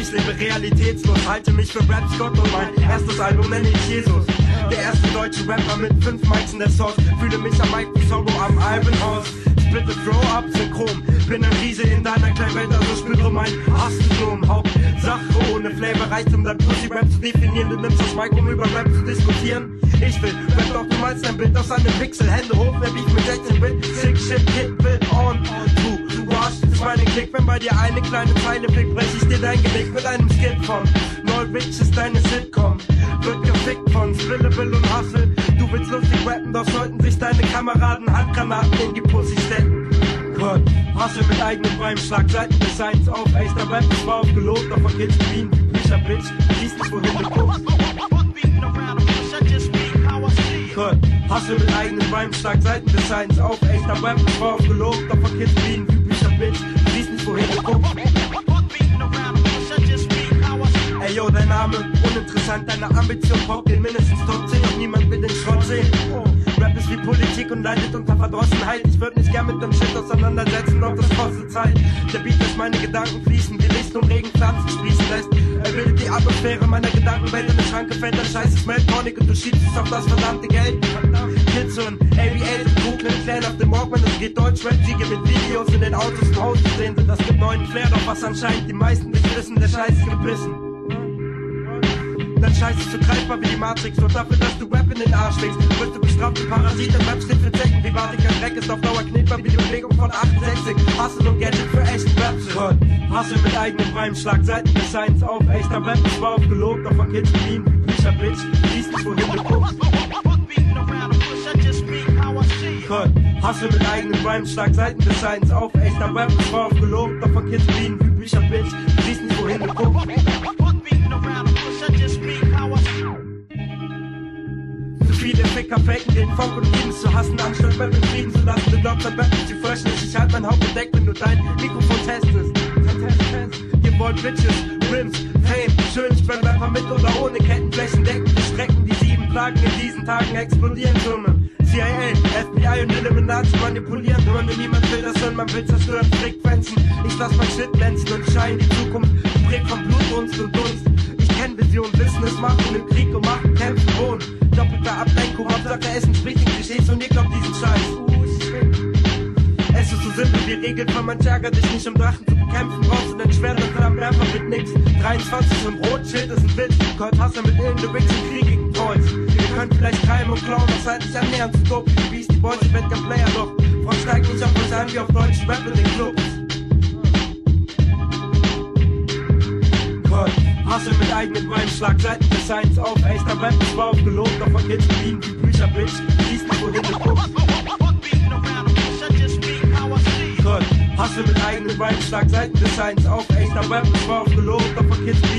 ich lebe realitätslos, halte mich für Raps Gott und mein erstes Album nenne ich Jesus. Der erste deutsche Rapper mit fünf Mics in der Source, fühle mich am Mic wie Solo am Albenhaus. Splitte Throw up synchron, bin ein Riese in deiner kleinen Welt, also spüre mein Hassgnom. Hauptsache ohne Flavor reicht, um dein Pussy-Rap zu definieren. Du nimmst das Mic, um über Rap zu diskutieren. Ich will Rap, doch du malst dein Bild aus einem Pixel. Hände hoch, wer biegt mit 16 Bit? Sick shit, hit, bill on, warst ist meine Klick, wenn bei dir eine kleine Zeile blickt, brech ich dir dein Genick mit einem Skit von Norwich ist deine Sitcom. Wird gefickt von Skrillable und Hustle. Du willst lustig rappen, doch sollten sich deine Kameraden Handgranaten in die Pussy stecken. Gott, Hustle mit eigenem Reimschlag, Seiten des Seins auf, echter Rap, das war aufgelobt, doch von Kids wie Bücher, Bitch, siehst nicht, wohin du guckst. Hustle mit eigenem Reimschlag, Seiten des Seins auf, echter Rap, das war aufgelobt, doch von Kids wie Wien, deine Ambition braucht den mindestens Top 10 und niemand will den Schrott sehen. Rap ist wie Politik und leidet unter Verdrossenheit. Ich würde mich gern mit dem Shit auseinandersetzen, doch das kostet Zeit. Der Beat lässt meine Gedanken fließen, die Licht und Regen Pflanzen sprießen lässt. Er bildet die Atmosphäre meiner Gedankenwelt in eine Schranke fällt, dann scheiß es Meltonic und du schiebst es auf das verdammte Geld. Kids und ABA, Brooklyn, Clan auf dem Walkman, es geht Deutsch-Rap-Siege mit Videos in den Autos und Haus zu sehen. Das gibt neuen Flair, doch was anscheinend die meisten nicht wissen, der Scheiß ist gebissen. Dein Scheiß ist so greifbar wie die Matrix. Nur dafür, dass du Rap in den Arsch legst, wirst du bestraft wie Parasit. Rap steht für Zecken. Wie Vatikan Dreck ist auf Dauer knetbar wie die Bewegung von 68. Hustle und Gadget für echten Rap. Gott, Hustle mit eigenem Reimschlag. Seiten des Science auf. Echter Rap, das war aufgelobt. Doch von Kids wie Wien. Bücher, Bitch. Lies nicht, wohin du guckst. Gott, Hustle mit eigenem Reimschlag. Seiten des Science auf. Echter Rap, das war aufgelobt. Doch von Kids wie Wien. Bücher, Bitch. Lies nicht, wohin du guckst. Ficker faken den Funk und lieben zu hassen, anstatt Rap in Frieden zu lassen. Du glaubst, dann die Freshness. Ich halt mein Haupt bedeckt, wenn du dein Mikrofon testest. Ihr wollt Bitches, Rims, Fame, schön Rapper mit oder ohne Kettenflächen, decken Strecken, die sieben Plagen in diesen Tagen explodieren Türme. CIA, FBI und Illuminati manipulieren Hirne, niemand will das hören, man will zerstören Frequenzen. Ich lass mein Shit glänzen und schein die Zukunft, geprägt von Blutdunst und Dunst. Ich kenn Vision, Wissen ist Machen im Krieg und Machen, kämpfen, wohnen. Doppelte Ablenkung, Hauptsache Essen spricht den Klischees und ihr glaubt diesen Scheiß. Es ist so simpel wie Regeln, von manch ärgert dich nicht, um Drachen zu bekämpfen. Brauchst du den schweren am Werfer mit nix. 23 und Rotschild ist ein Witz. Cold Hasser mit Illen, du Wix und Krieg gegen Trolls. Ihr könnt vielleicht treiben und klauen, das seid nicht annähernd zu dope wie die Boys, ich werd kein Player, doch Front steigt nicht auf uns ein wie auf deutschen Rap in den Clubs. Hustle mit eigenem Reimschlag, Seiten des Science auf, echter Rap, das war aufgelobt, doch von Kids wie Wien, wie Bücher, Bitch, lies nicht, wohin du guckst. Gott, Hustle mit eigenem Reimschlag, Seiten des Science auf, echter Rap, das war aufgelobt, doch von Kids wie